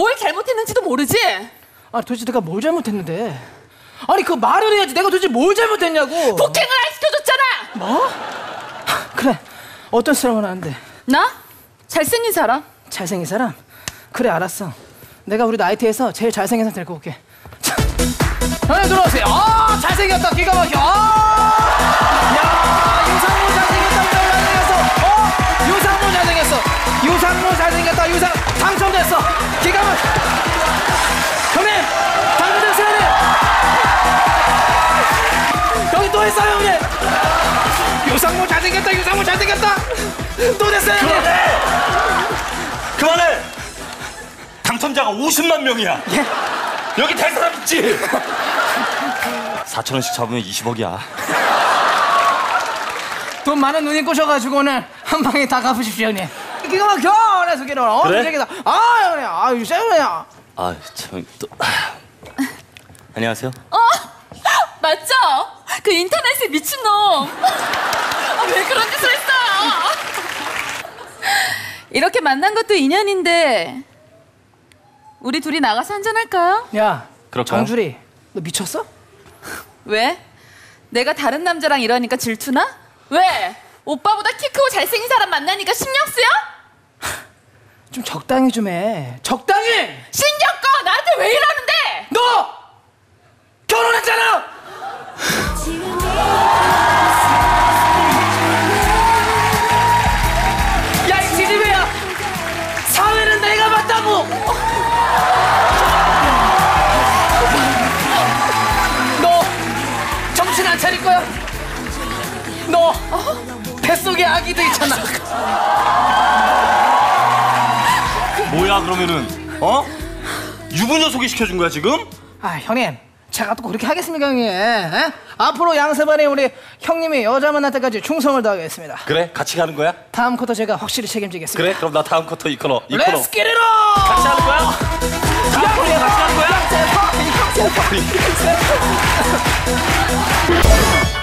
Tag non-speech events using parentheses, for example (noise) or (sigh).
뭘 잘못했는지도 모르지? 아니 도대체 내가 뭘 잘못했는데? 아니 그 말을 해야지 내가 도대체 뭘 잘못했냐고. 폭행을 안 시켜줬잖아! 뭐? 그래 어떤 사람을 하는데 나? 잘생긴 사람? 잘생긴 사람? 그래 알았어. 내가 우리 나이트에서 제일 잘생긴 사람 데리고 올게. 자, 형님 들어오세요. 아 잘생겼다 기가 막혀. 아, 기가 막혀. 형님 당첨됐어요 형님. 여기 또 있어요 형님. 유상무 잘생겼다 유상무 잘생겼다. 또 됐어요 형님. 그만해! 당첨자가 50만 명이야. 예? 여기 될 사람 있지? 4천 원씩 잡으면 20억이야. 돈 많은 누님 꼬셔가지고 오늘 한 방에 다 갚으십시오 형님 기가 막혀 그래서 기로 어 그래? 새끼다 아 형님 아유 쎄그냥 아, 참 또. 안녕하세요. 어? (laughs) 맞죠? 그 인터넷에 미친놈! 아, 왜 그런 짓을 했어요? (laughs) 이렇게 만난 것도 인연인데 우리 둘이 나가서 한잔할까요? 야 그럴까요? 정주리 너 미쳤어? 왜? 내가 다른 남자랑 이러니까 질투나? 왜? 오빠보다 키 크고 잘생긴 사람 만나니까 신경 쓰여? 좀 적당히 좀 해 적당히 신경 꺼! 나한테 왜 이러는데? 너 결혼했잖아 야 이 지지배야 사회는 내가 봤다고 너 정신 안 차릴 거야 너 뱃속에 아기도 있잖아 뭐야, 그러면은, 어? 유부녀 소개시켜준 거야, 지금? 아 형님 제가 또 그렇게 하겠습니까 형님 에? 앞으로 양세반에 우리 형님이 여자 만날 때까지 충성을 다하겠습니다 그래, 같이 가는 거야? 다음 쿼터 제가 확실히 책임지겠습니다 그래, 그럼 나 다음 쿼터 이 코너, 이 코너. Let's get it on! 같이 하는 거야? 다음 코너 같이 하는 거야? 야,